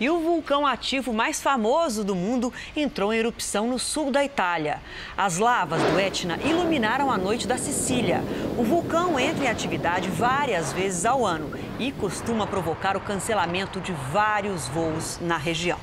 E o vulcão ativo mais famoso do mundo entrou em erupção no sul da Itália. As lavas do Etna iluminaram a noite da Sicília. O vulcão entra em atividade várias vezes ao ano e costuma provocar o cancelamento de vários voos na região.